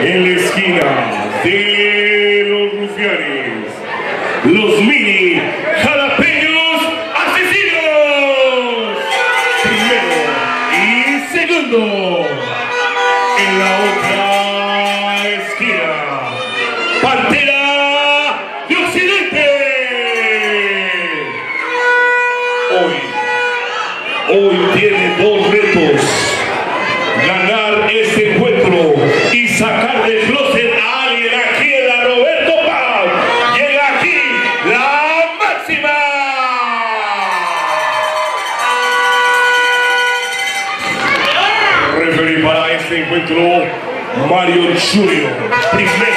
en la esquina de los rufianes, los mini jalapeños asesinos. Primero y segundo. En la otra esquina, Pantera de Occidente. Hoy, hoy tiene dos retos ganar este encuentro y sacar del closet a alguien aquí en la Roberto Pau. Llega aquí la máxima. Referee para este encuentro, Mario. Primera,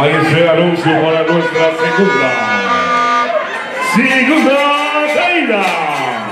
Ahí ese anuncio para nuestra segunda. Segunda caída.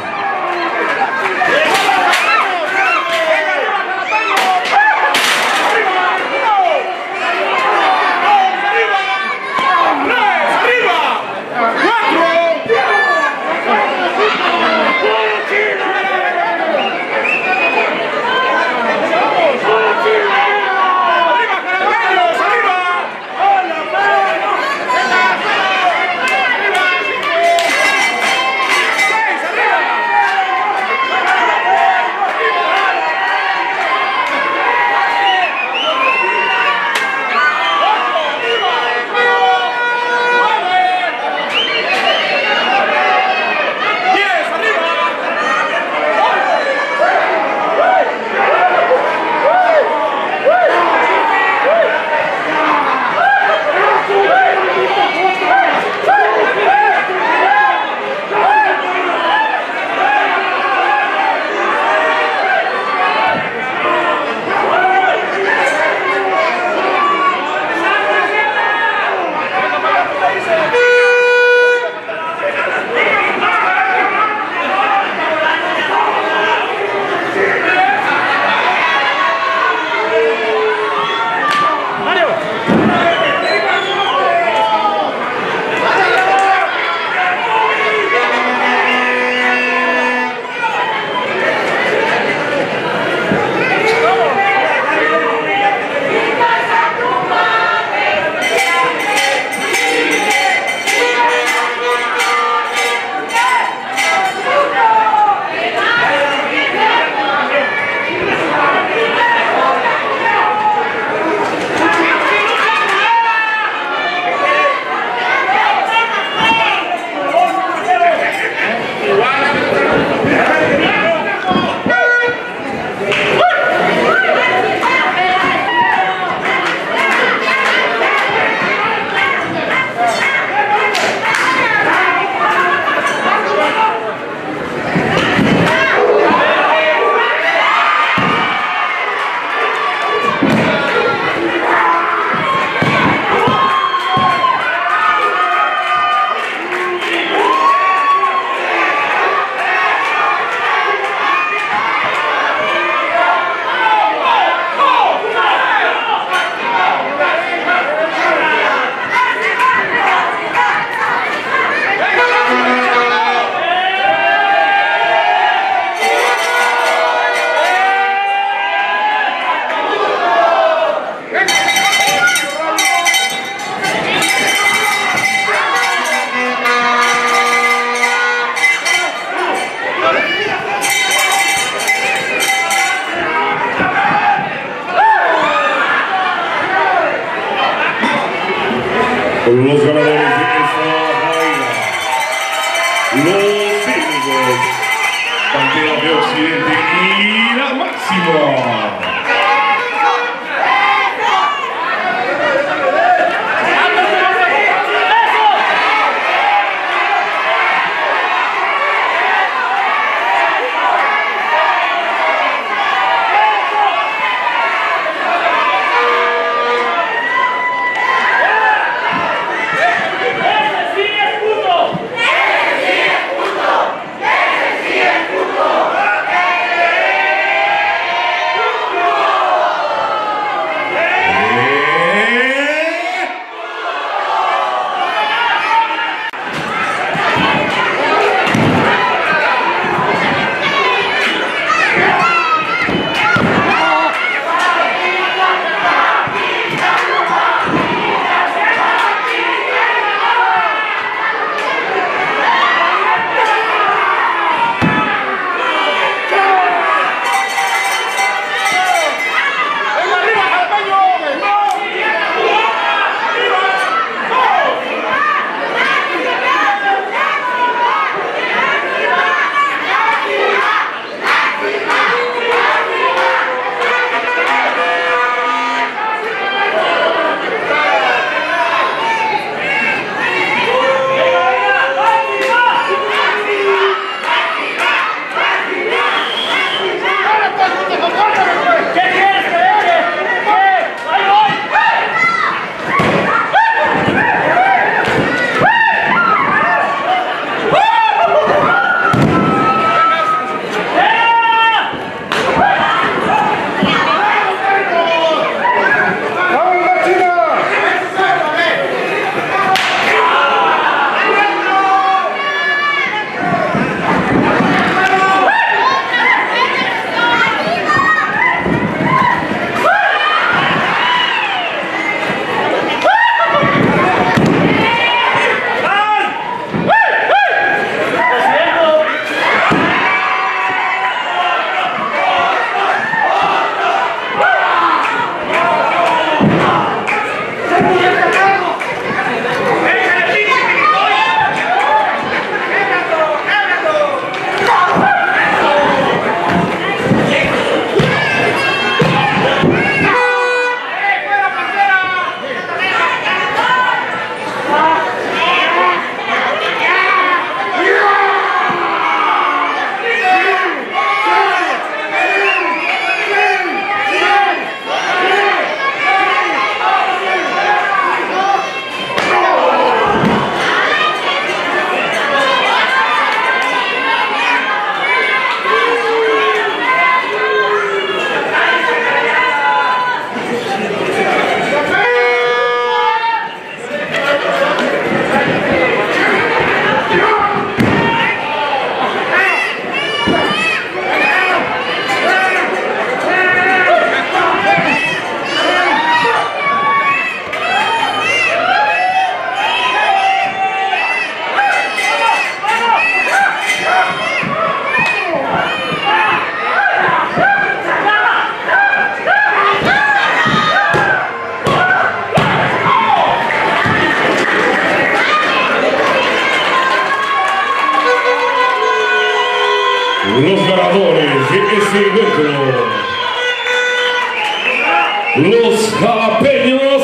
Los jalapeños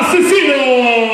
asesinos.